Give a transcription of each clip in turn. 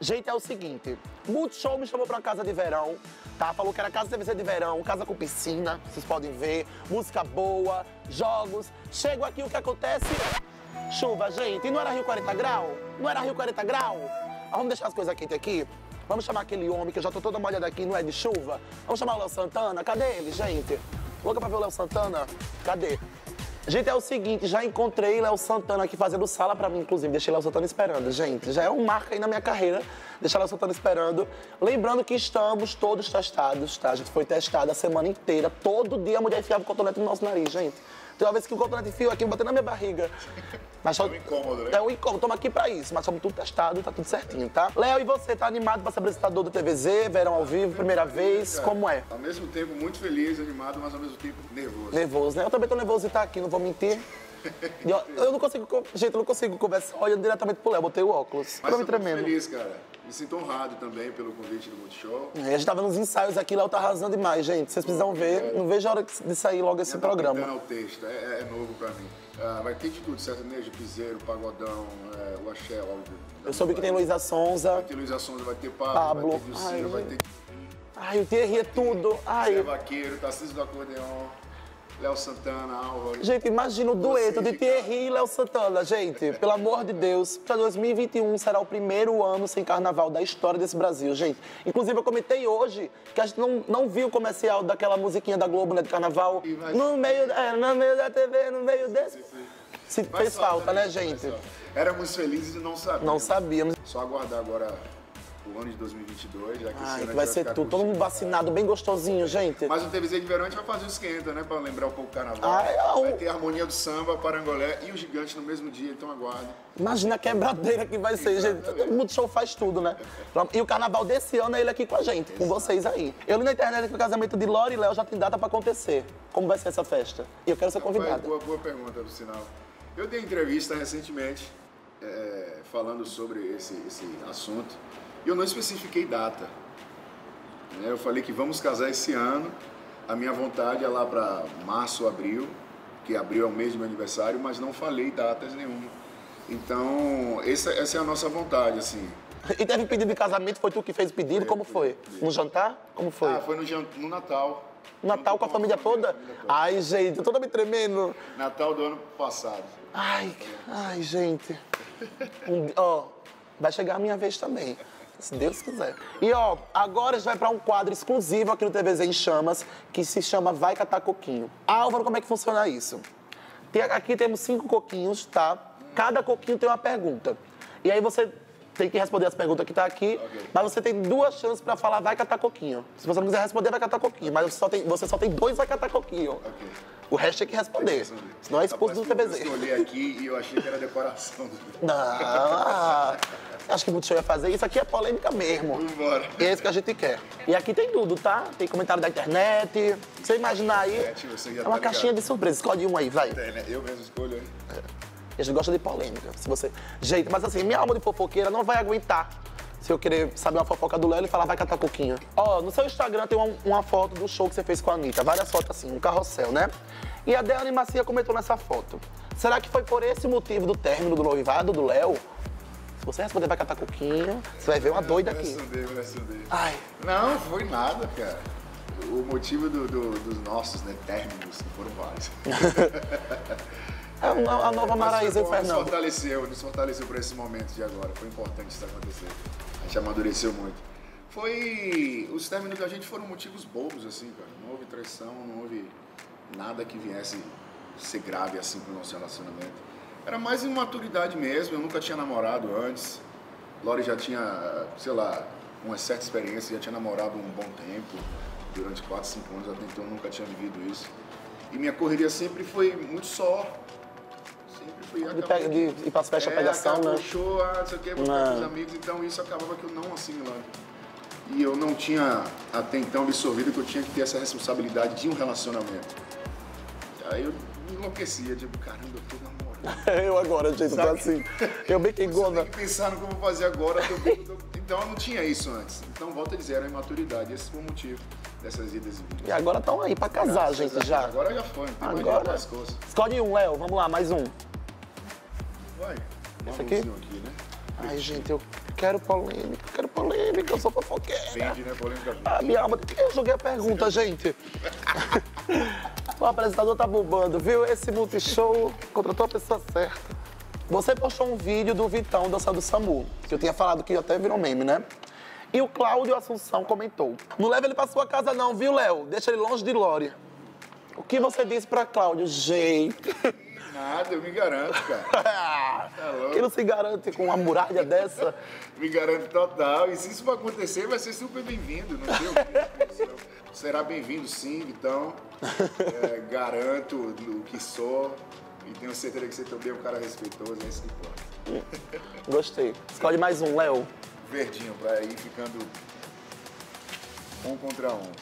Gente, é o seguinte, Multishow me chamou pra casa de verão, tá? Falou que era casa TVC de verão, casa com piscina, vocês podem ver, música boa, jogos. Chego aqui, o que acontece? Chuva, gente. E não era Rio 40 grau? Não era Rio 40 grau? Ah, vamos deixar as coisas quentes aqui? Vamos chamar aquele homem que eu já tô toda molhada aqui, não é de chuva? Vamos chamar o Léo Santana? Cadê ele, gente? Louca pra ver o Léo Santana? Cadê? Gente, é o seguinte, já encontrei Léo Santana aqui fazendo sala pra mim, inclusive. Deixei Léo Santana esperando, gente. Já é um marco aí na minha carreira, deixar Léo Santana esperando. Lembrando que estamos todos testados, tá? A gente foi testado a semana inteira. Todo dia a mulher enfiava o cotonete no nosso nariz, gente. Tem uma vez que o cotonete fio aqui, batendo na minha barriga. Mas só... É um incômodo, né? É um incômodo, estamos aqui pra isso, mas somos tudo testado, tá tudo certinho, tá? Léo, e você, tá animado pra ser apresentador do TVZ, verão ao vivo, primeira vez? Cara, Como é? Ao mesmo tempo, muito feliz, animado, mas ao mesmo tempo nervoso. Nervoso, né? Eu também tô nervoso de estar aqui, não vou mentir. Eu, eu não consigo, co- gente, eu não consigo conversar olhando diretamente pro Léo, botei o óculos. Mas me tô muito tremendo. feliz, cara. Me sinto honrado também pelo convite do Multishow. É, a gente tava nos ensaios aqui, Léo tá arrasando demais, gente. Vocês precisam ver, não vejo a hora de sair logo esse programa. adaptando ao texto, é, é novo pra mim. Ah, vai ter de tudo, sertanejo, piseiro, pagodão, é, o axé, óbvio. Eu soube que tem Luísa Sonza. Vai ter Luísa Sonza, vai ter Pablo, Pablo. vai ter vai ter Ai, o Thierry é tudo. Zé Ai. Vaqueiro, Tarcísio do Acordeon, Léo Santana, Álvaro. Gente, imagina o dueto de Thierry e Léo Santana, gente. Pelo amor de Deus. Pra 2021 será o primeiro ano sem carnaval da história desse Brasil, gente. Inclusive, eu comentei hoje que a gente não, não viu o comercial daquela musiquinha da Globo, né, de carnaval. No meio, é, no meio da TV, no meio desse. Se fez falta, né, gente? Éramos felizes e não sabíamos. Não sabíamos. Só aguardar agora o ano de 2022, já que Ai, que vai ser tudo. Todo mundo vacinado, bem gostosinho, gente. Mas no TVZ de verão a gente vai fazer o esquenta, né? Pra lembrar um pouco o carnaval. Ai, au. Vai ter a harmonia do samba, parangolé e o gigante no mesmo dia, então aguardem. Imagina a quebradeira que vai ser, gente. Todo mundo show faz tudo, né? E o carnaval desse ano é ele aqui com a gente, com vocês aí. Eu li na internet que o casamento de Lore e Léo já tem data pra acontecer. Como vai ser essa festa? E eu quero ser Vai, convidada. boa, boa pergunta, do sinal. Eu dei entrevista recentemente é, falando sobre esse, esse assunto e eu não especifiquei data. né? Eu falei que vamos casar esse ano. A minha vontade é lá para março, abril, que abril é o mês do meu aniversário, mas não falei datas nenhuma. Então, essa, essa é a nossa vontade, assim. E teve pedido de casamento, foi tu que fez o pedido? Como foi? No jantar? Como foi? Ah, foi no, jan- no Natal. Natal com a família toda? família toda. Ai, gente, eu tô toda me tremendo. Natal do ano passado. Ai, ai, gente. Ó, vai chegar a minha vez também. Se Deus quiser. E ó, agora a gente vai pra um quadro exclusivo aqui no TVZ em Chamas, que se chama Vai Catar Coquinho. Álvaro, como é que funciona isso? Tem- aqui temos cinco coquinhos, tá? Cada coquinho tem uma pergunta. E aí você tem que responder as perguntas que tá aqui, Ok. mas você tem duas chances pra falar vai catar coquinho. Se você não quiser responder, vai catar coquinho. Mas você só tem, você só tem dois vai catar coquinho. Ok. O resto tem que responder. Senão é expulso do Rapaz, TVZ. Eu olhei aqui e eu achei que era decoração. do- Não, acho que o Multishow ia fazer isso. Aqui é polêmica mesmo. Vambora. E é isso que a gente quer. E aqui tem tudo, tá? Tem comentário da internet. Você imaginar aí, Internet, você já é uma tá caixinha ligado. de surpresa. Escolhe um aí, vai. É, né? Eu mesmo escolho, hein? A gente gosta de polêmica. Se você... Gente, mas assim, minha alma de fofoqueira não vai aguentar. Se eu querer saber uma fofoca do Léo, ele falar, vai catar coquinho. Ó, no seu Instagram tem uma, uma foto do show que você fez com a Anitta. Várias fotos assim, um carrossel, né? E a Deane Macia comentou nessa foto. Será que foi por esse motivo do término do noivado do Léo? Se você responder vai catar coquinho, você vai ver uma doida Vai aqui. responder, vai responder. Ai, Não, foi nada, cara. O motivo do- do- dos nossos né, términos foram vários. é a, nova Maraísa e o bom, Nos Fernando. fortaleceu, nos fortaleceu para esse momento de agora. Foi importante isso acontecer. A gente amadureceu muito. Foi. Os términos da gente foram motivos bobos, assim, cara. Não houve traição, não houve nada que viesse ser grave assim pro nosso relacionamento. Era mais imaturidade mesmo. Eu nunca tinha namorado antes. Lori já tinha, sei lá, uma certa experiência, já tinha namorado um bom tempo. Durante 4, 5 anos, até então eu nunca tinha vivido isso. E minha correria sempre foi muito só. Fui De, pega, que- de ir pras festas é, pegação, né? show, ah, não sei o com os amigos, então isso acabava que eu não assimilando. E eu não tinha até então absorvido que eu tinha que ter essa responsabilidade de um relacionamento. Aí eu enlouquecia, tipo, caramba, eu tô namorando. Eu agora, gente, eu tô Sabe? assim. Eu bem que gona. tem que pensar no que eu vou fazer agora. tô Então eu não tinha isso antes. Então, volta a dizer, era a imaturidade. Esse foi o motivo dessas idas e vindas. E agora estão aí pra casar, Graças gente, já. Agora já foi, não tem Agora. mais coisas. Escolhe um, Léo. Vamos lá, mais um. Vai. Esse aqui? Aqui, né? Ai, gente, eu quero polêmica, eu quero polêmica, eu sou fofoqueira. Vende, né? Polêmica. Ah, minha alma, eu joguei a pergunta, gente. o apresentador tá bombando, viu? Esse multishow contratou a pessoa certa. Você postou um vídeo do Vitão dançando Samu, que eu tinha falado que até virou meme, né? E o Cláudio Assunção comentou: Não leva ele pra sua casa, não, viu, Léo? Deixa ele longe de Lore. O que você disse pra Cláudio? Gente. Nada, eu me garanto, cara. Tá louco. Quem não se garante com uma muralha dessa? Me garanto total. E se isso for acontecer, vai ser super bem-vindo. Não que. Será bem-vindo, sim, então. É, garanto o que sou. E tenho certeza que você também é um cara respeitoso, é isso que importa. Gostei. Escolhe mais um, Léo. Verdinho, pra ir ficando um contra um.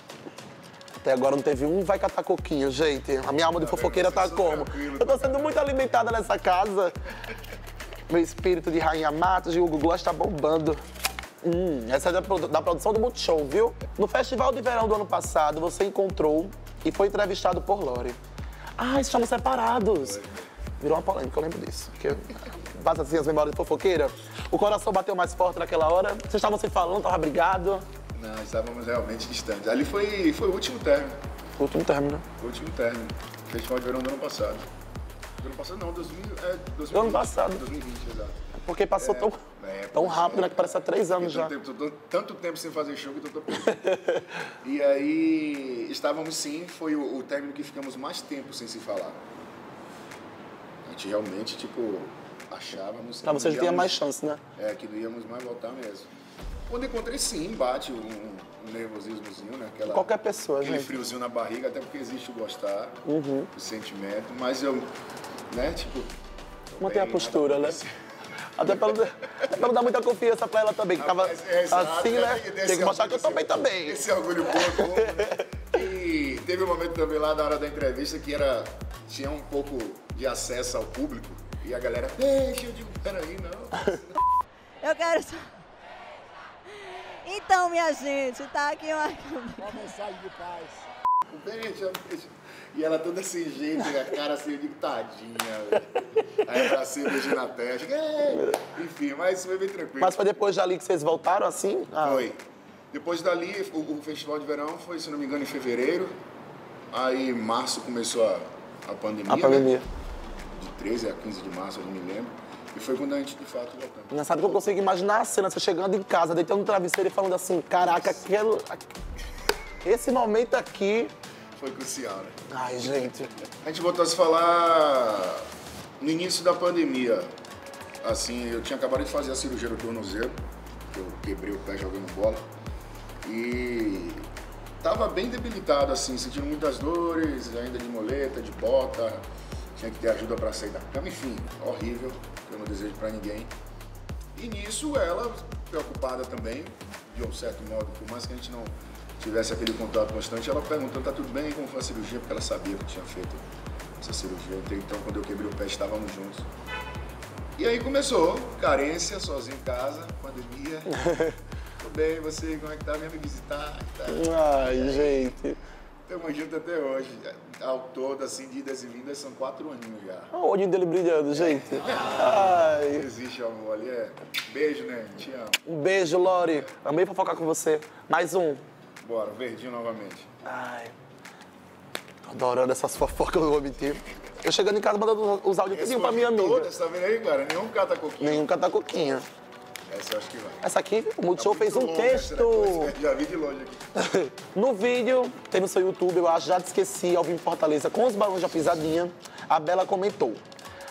Até agora não teve um vai catar coquinho, gente. A minha alma de fofoqueira tá são como? Eu tô sendo muito alimentada nessa casa. Meu espírito de Rainha Matos e Hugo Gloss tá bombando. Hum, essa é da, da produção do Multishow, viu? No Festival de Verão do ano passado, você encontrou e foi entrevistado por Lore. Ah, estamos separados. Virou uma polêmica, eu lembro disso. Que eu- Passa assim as memórias de fofoqueira. O coração bateu mais forte naquela hora. Vocês estavam se falando, tava brigado. Não, estávamos realmente distantes. Ali foi, foi o último término. Último término. O último término. Festival de verão do ano passado. Do ano passado não, 2000, é, 2020. Do ano passado. 2020, exato. Porque passou tão, É, tão rápido, é. né? Que parece há três anos Fiquei já. Tempo, tô- tanto tempo sem fazer show que eu tô. E aí, estávamos sim, foi o, o término que ficamos mais tempo sem se falar. A gente realmente, tipo, achávamos Pra que vocês não tinha mais chance, né? É, que não íamos mais voltar mesmo. Quando encontrei, sim, bate um, um nervosismozinho, né? Aquela, Qualquer pessoa, aquele gente. friozinho na barriga, até porque existe o gostar, Uhum. o sentimento, mas eu, né, tipo... Manter a postura, né? Até pra, não, até pra não dar muita confiança pra ela também, que tava é, assim, né? né? Tem que mostrar que eu bem também. Esse orgulho pouco, né? E teve um momento também lá na hora da entrevista que era, tinha um pouco de acesso ao público e a galera, deixa, eu digo, peraí, não. Eu quero só. Então, minha gente, tá aqui uma. Uma mensagem de paz. E ela toda sem jeito, a cara assim, eu digo, tadinha. velho. Aí abracei, beijei na testa. Enfim, mas foi bem tranquilo. Mas foi depois dali que vocês voltaram assim? Ah, Foi. Depois dali, o, o festival de verão foi, se não me engano, em fevereiro. Aí, em março, começou a, a pandemia. A pandemia. Né? De 13 a 15 de março, eu não me lembro. E foi quando a gente, de fato, voltamos. Engraçado que eu consigo imaginar a cena, você chegando em casa, deitando no travesseiro e falando assim, caraca, aquele... esse momento aqui... Foi crucial, né? Ai, gente. A gente voltou a se falar no início da pandemia. Assim, eu tinha acabado de fazer a cirurgia do tornozelo, que eu quebrei o pé jogando bola. E tava bem debilitado, assim, sentindo muitas dores, ainda de moleta, de bota. Tinha que ter ajuda para sair da cama, enfim, horrível, que eu não desejo para ninguém. E nisso ela, preocupada também, de um certo modo, por mais que a gente não tivesse aquele contato constante, ela perguntando, tá tudo bem, como foi a cirurgia, porque ela sabia que eu tinha feito essa cirurgia. Então, Então, quando eu quebrei o pé, estávamos juntos. E aí começou, carência, sozinho em casa, pandemia. Tudo bem, você, como é que tá? Vem me visitar e tal. Ai, gente. Tamo junto até hoje. Ao todo, assim, de idas e vindas, são quatro aninhos já. Olha o olhinho dele brilhando, gente. Ai. Existe amor ali, é. Beijo, né? Te amo. Um beijo, Lori. Amei fofocar com você. Mais um. Bora, verdinho novamente. Ai. Tô adorando essas fofocas, não vou mentir. Eu chegando em casa mandando os áudios tudinho pra minha amiga. Todas, tá vendo aí, cara? Nenhum cata coquinho. Nenhum catacoquinha. Essa eu acho que vai. Essa aqui, o Multishow Tá fez um essa, texto. né? Já vi de longe aqui. No vídeo, tem no seu YouTube, eu acho, já te esqueci, ao vir em Fortaleza, com os balões da pisadinha, a Bela comentou.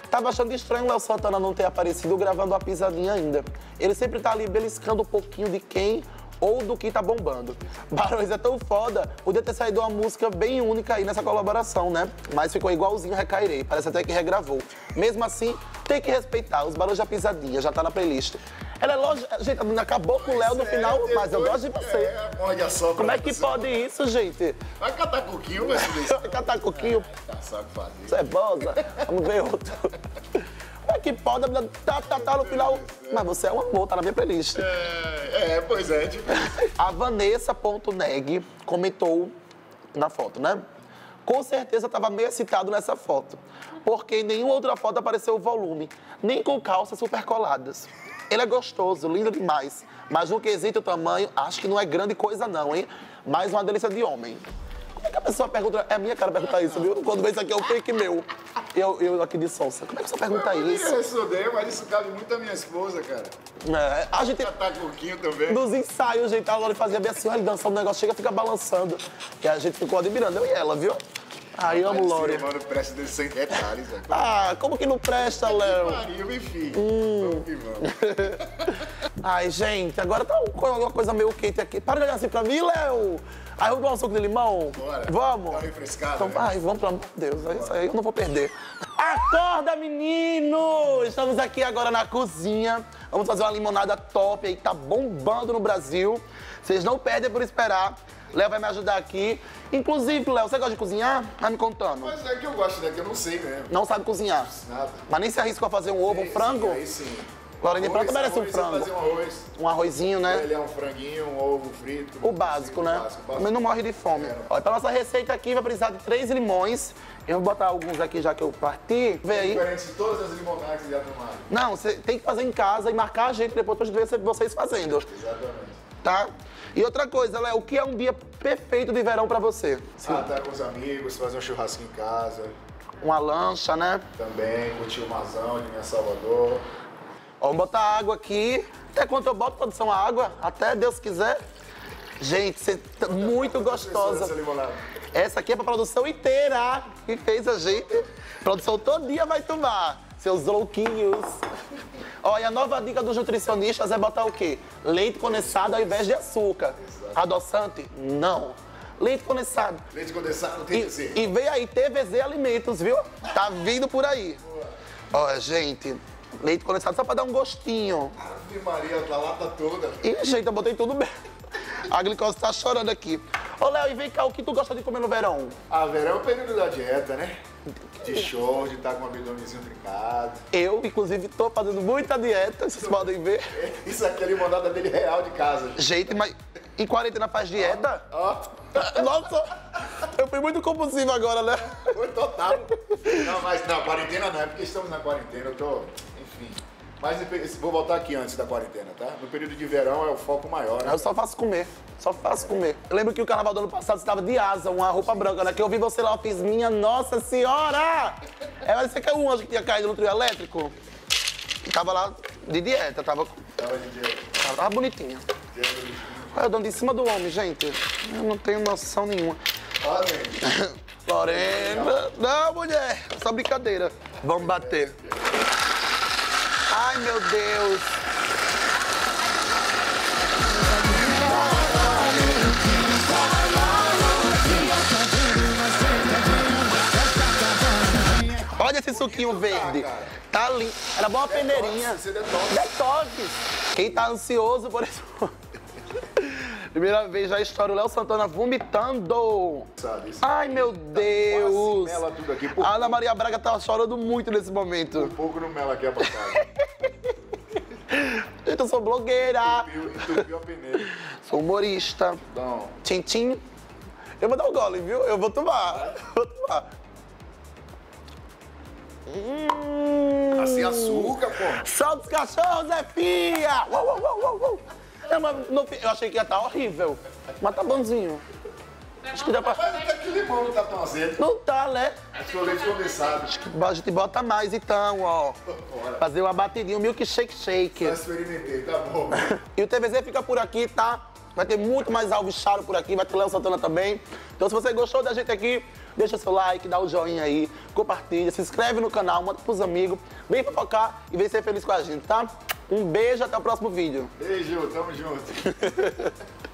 Tava achando estranho o Léo Santana não ter aparecido gravando a pisadinha ainda. Ele sempre tá ali beliscando um pouquinho de quem ou do que tá bombando. Barões é tão foda, podia ter saído uma música bem única aí nessa colaboração, né? Mas ficou igualzinho Recairei, parece até que regravou. Mesmo assim, tem que respeitar, os Barões da Pisadinha, já tá na playlist. Ela é lógico, gente, a menina acabou com o Léo no final, mas eu gosto de você. É, morde a sopa. Como é que pode isso, gente? Vai catar coquinho, vai ver. Catar coquinho, Tá, sabe fazer. cebosa, vamos ver outro. Como é que pode? A menina tá, tá, tá no final. Mas você é um amor, tá na minha playlist. É, é, pois é, tipo. A Vanessa.neg comentou na foto, né? Com certeza estava meio excitado nessa foto, porque em nenhuma outra foto apareceu o volume, nem com calças super coladas. Ele é gostoso, lindo demais. Mas no quesito tamanho, acho que não é grande coisa não, hein? Mais uma delícia de homem. Como é que a pessoa pergunta? É minha cara perguntar isso, viu? Quando vê isso aqui é o fake meu. Eu, eu aqui de Sonsa. Como é que você pergunta Eu isso? poderia responder, mas isso cabe muito à minha esposa, cara. É, a gente... Já tá coquinho também. Nos ensaios, gente, a Lori fazia bem assim, olha, ele dançando um negócio, chega, fica balançando. E a gente ficou admirando, eu e ela, viu? Ai, amo Mas, Lori. Mano, presta atenção em detalhes. Ah, como que não presta, Léo? Pariu, enfim. Hum. Vamos que vamos. Ai, gente, agora tá uma coisa meio quente aqui. Para de olhar assim pra mim, Léo. Aí vamos dar um suco de limão? Bora. Vamos? Tá refrescado, Então, né? vai, vamos, pelo amor de Deus. Isso aí eu não vou perder. Acorda, menino! Estamos aqui agora na cozinha. Vamos fazer uma limonada top aí, que tá bombando no Brasil. Vocês não perdem por esperar. Léo vai me ajudar aqui. Inclusive, Léo, você gosta de cozinhar? Vai me contando. Mas é que eu gosto, né? Que eu não sei mesmo. Não sabe cozinhar. Nada. Mas nem se arrisca a fazer um ovo, um frango? sim, Aí sim. Lorena Arroz, Franco merece um frango. fazer um arroz. Um arrozinho, né? Ele é um franguinho, um ovo frito. O básico, Sim, né? O básico, o Mas básico. não morre de fome. É. Olha, pra nossa receita aqui vai precisar de três limões. Eu vou botar alguns aqui já que eu parti. Vê aí. Diferente de todas as limonadas que já tomaram. Não, você tem que fazer em casa e marcar a gente depois pra gente ver vocês fazendo, Exatamente. tá? E outra coisa, Léo, o que é um dia perfeito de verão pra você? Ah, tá com os amigos, fazer um churrasco em casa. Uma lancha, né? Também, curtir o Mazão de minha Salvador. Vamos botar água aqui. Até quanto eu boto produção a água? Até Deus quiser. Gente, você tá muito gostosa. Essa aqui é pra produção inteira que fez a gente. Produção todo dia vai tomar. Seus louquinhos. E a nova dica dos nutricionistas é botar o quê? Leite condensado ao invés de açúcar. Adoçante? Não. Leite condensado. Leite condensado tem que E, ser. e vem aí, TVZ Alimentos, viu? Tá vindo por aí. Ó, gente, leite condensado só pra dar um gostinho. Ave Maria, da lata toda. E, gente, eu botei tudo bem. A glicose tá chorando aqui. Ô, Léo, e vem cá, o que tu gosta de comer no verão? Ah, verão é o período da dieta, né? De show, de estar com o abdômenzinho trincado. Eu, inclusive, tô fazendo muita dieta, vocês podem ver. Isso aqui é limonada dele real de casa. Gente, mas em quarentena faz dieta? Ó, Nossa, eu fui muito compulsivo agora, né? foi total. Não, mas não, quarentena não, é porque estamos na quarentena, eu tô. Mas vou voltar aqui antes da quarentena, tá? No período de verão é o foco maior, né? Eu só faço comer, só faço comer. Eu lembro que o carnaval do ano passado estava de asa, uma roupa branca, né? Que eu vi você lá, eu fiz, minha nossa senhora! É, você que é um anjo que tinha caído no trio elétrico? E tava lá de dieta, tava, Tava de dieta. tava, tava bonitinha. Olha, eu dando em cima do homem, gente. Eu não tenho noção nenhuma. Gente. Lorena. Não, mulher. Só brincadeira. Vamos bater. Ai, meu Deus. Olha esse suquinho verde. Tá lindo. Era bom uma peneirinha. Detox. Quem tá ansioso por isso. Primeira vez já estoura o Léo Santana vomitando. Sabe, Ai, meu Deus! mela tudo aqui, pô. A Ana Maria Braga tá chorando muito nesse momento. um pouco no mel aqui a bancada. Gente, eu sou blogueira, Entupiu- Entupiu sou humorista. Tintim. Eu vou dar um gole, viu? Eu vou tomar. Vou tomar. Hum. assim, açúcar, pô. Solta os cachorros, Zé Fia! Uou, uou, uou, uou. É, mas no eu achei que ia estar horrível. Mas tá bonzinho. Acho que dá pra... Mas até que limão não tá tão azedo. Não tá, né? Acho que o leite condensado. A gente bota mais então, ó. Bora. Fazer uma batidinha, um milkshake shake. Já experimentei, tá bom. E o TVZ fica por aqui, tá? Vai ter muito mais Alves Charo por aqui, vai ter Léo Santana também. Então se você gostou da gente aqui, deixa seu like, dá o joinha aí, compartilha, se inscreve no canal, manda pros amigos, vem fofocar e vem ser feliz com a gente, tá? Um beijo, até o próximo vídeo. Beijo, tamo junto.